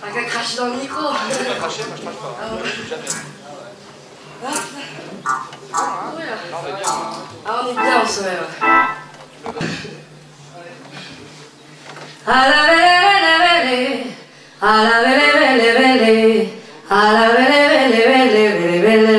T'as qu'à cracher dans le micro. Tu vas cracher, moi je crache pas. Ah ouais. Jamais. Ah, ouais. Bien. Ah, on est bien en sommeil. ouais. À la belle, belle, belle, à la belle, belle, belle, à la belle, belle, belle, belle, belle, belle,